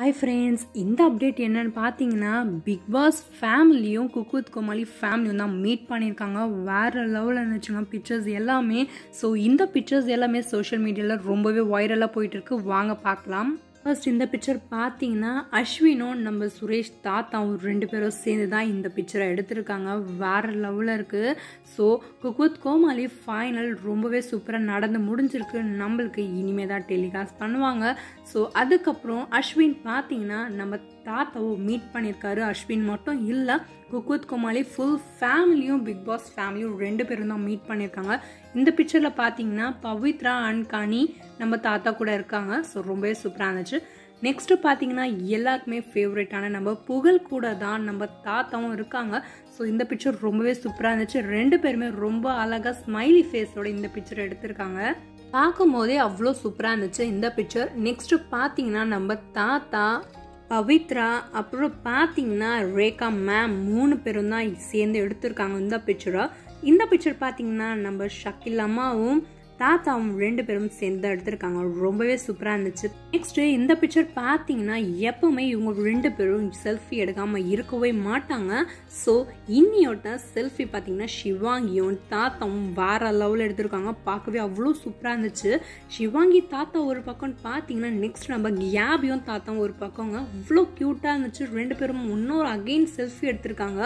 Hi friends இந்த update என்னன்னு பார்த்தீங்கன்னா பிக் பாஸ் ஃபேமிலியும் குக்குத் கோமாளி ஃபேமிலியும் தான் மீட் பண்ணியிருக்காங்க. வேறு லெவலில் இருந்துச்சுங்க பிக்சர்ஸ் எல்லாமே. ஸோ இந்த பிக்சர்ஸ் எல்லாமே சோஷியல் மீடியாவில் ரொம்பவே வைரலாக போயிட்டுருக்கு வாங்க பார்க்கலாம். ஃபர்ஸ்ட் இந்த பிக்சர் பார்த்தீங்கன்னா அஸ்வினும் நம்ம சுரேஷ் தாத்தாவும் ரெண்டு பேரும் சேர்ந்து தான் இந்த பிக்சரை எடுத்திருக்காங்க. வேற லெவலில் இருக்குது ஸோ குக்குத் கோமாளி ஃபைனல் ரொம்பவே சூப்பராக நடந்து முடிஞ்சிருக்கு. நம்மளுக்கு இனிமே தான் டெலிகாஸ்ட் பண்ணுவாங்க. ஸோ அதுக்கப்புறம் அஸ்வின் பார்த்தீங்கன்னா நம்ம தாத்தாவும் மீட் பண்ணியிருக்காரு அஸ்வின் மட்டும் இல்லை குக்குத் கோமாளி ஃபுல் ஃபேமிலியும் பிக் பாஸ் ஃபேமிலியும் ரெண்டு பேரும் தான் மீட் பண்ணியிருக்காங்க இந்த பிக்சரில் பார்த்தீங்கன்னா பவித்ரா அண்ட் கனி நம்ம தாத்தா கூட இருக்காங்க ஸோ ரொம்பவே சூப்பராக இருந்துச்சு. நெக்ஸ்ட்டு பார்த்தீங்கன்னா எல்லாருக்குமே ஃபேவரட்டான நம்ம புகழ் கூட தான் நம்ம தாத்தாவும் இருக்காங்க. ஸோ இந்த பிக்சர் ரொம்பவே சூப்பராக இருந்துச்சு. ரெண்டு பேருமே ரொம்ப அழகாக ஸ்மைலி ஃபேஸோட இந்த பிக்சர் எடுத்திருக்காங்க. பார்க்கும் போதே அவ்வளோ சூப்பராக இருந்துச்சு இந்த பிக்சர் நெக்ஸ்ட்டு பார்த்தீங்கன்னா நம்ம தாத்தா பவித்ரா அப்புறம் பார்த்தீங்கன்னா ரேகா மேம் மூணு பேரும் தான் சேர்ந்து எடுத்திருக்காங்க இந்த பிக்சரை இந்த பிக்சர் பார்த்தீங்கன்னா நம்ம ஷக்கில் அம்மாவும் தாத்தாவும் ரெண்டு பேரும் சேர்ந்து எடுத்திருக்காங்க. ரொம்பவே சூப்பராக இருந்துச்சு. நெக்ஸ்ட் இந்த பிக்சர் பார்த்தீங்கன்னா எப்பவுமே இவங்க ரெண்டு பேரும் செல்ஃபி எடுக்காமல் இருக்கவே மாட்டாங்க. ஸோ இன்னியோட செல்ஃபி பார்த்தீங்கன்னா சிவாங்கியும் தாத்தாவும் வேற லெவலில் எடுத்திருக்காங்க. பார்க்கவே அவ்வளோ சூப்பராக இருந்துச்சு. சிவாங்கி தாத்தா ஒரு பக்கம் பார்த்தீங்கன்னா நெக்ஸ்ட் நம்ம கேபியும் தாத்தாவும் ஒரு பக்கங்க. அவ்வளோ க்யூட்டாக இருந்துச்சு. ரெண்டு பேரும் இன்னொரு அகெயின் செல்ஃபி எடுத்திருக்காங்க.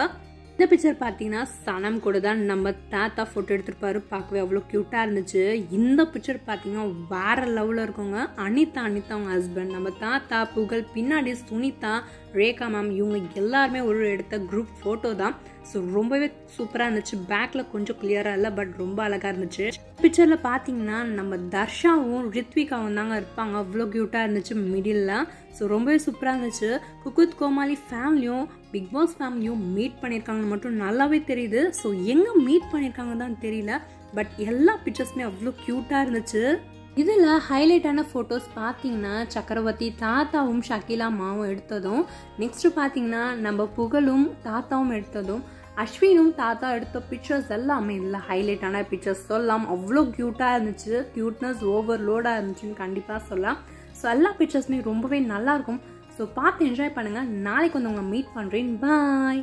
இந்த பிக்சர் பார்த்தீங்கன்னா சனம் கூட தான் நம்ம தாத்தா ஃபோட்டோ எடுத்திருப்பாரு. பார்க்கவே அவ்வளோ க்யூட்டாக இருந்துச்சு. இந்த பிக்சர் பார்த்தீங்கன்னா வேற லெவலில் இருக்கவங்க அனிதா அனிதா அவங்க ஹஸ்பண்ட் நம்ம தாத்தா புகழ் பின்னாடி சுனிதா ரேகா மேம் இவங்க எல்லாருமே ஒரு எடுத்த குரூப் ஃபோட்டோ தான். ஸோ ரொம்பவே சூப்பராக இருந்துச்சு. பேக்கில் கொஞ்சம் கிளியராக இல்லை பட் ரொம்ப அழகாக இருந்துச்சு. பிக்சரில் பார்த்தீங்கன்னா நம்ம தர்ஷாவும் ரித்விகாவும் தாங்க இருப்பாங்க. அவ்வளோ க்யூட்டாக இருந்துச்சு மிடில் ஸோ ரொம்பவே சூப்பராக இருந்துச்சு. குக்குத் கோமாளி ஃபேமிலியும் பிக் பாஸ் ஃபேமிலியும் மீட் பண்ணியிருக்காங்கன்னு மட்டும் நல்லாவே தெரியுது. ஸோ எங்கே மீட் பண்ணியிருக்காங்க தான் தெரியல. பட் எல்லா பிக்சர்ஸுமே அவ்வளோ க்யூட்டாக இருந்துச்சு. இதில் ஹைலைட்டான ஃபோட்டோஸ் பார்த்தீங்கன்னா சக்கரவர்த்தி தாத்தாவும் ஷக்கிலா மாவும் எடுத்ததும். நெக்ஸ்ட்டு பார்த்தீங்கன்னா நம்ம புகழும் தாத்தாவும் எடுத்ததும். அஸ்வினும் தாத்தா எடுத்த பிக்சர்ஸ் எல்லாமே இல்லை ஹைலைட்டான பிக்சர்ஸ் சொல்லலாம் அவ்வளோ க்யூட்டாக இருந்துச்சு. க்யூட்னஸ் ஓவர்லோடாக இருந்துச்சுன்னு கண்டிப்பாக சொல்லலாம். ஸோ எல்லா பிக்சர்ஸுமே ரொம்பவே நல்லாயிருக்கும் ஸோ பார்த்து என்ஜாய் பண்ணுங்கள் நாளைக்கு வந்து உங்களை மீட் பண்ணுறேன் பாய்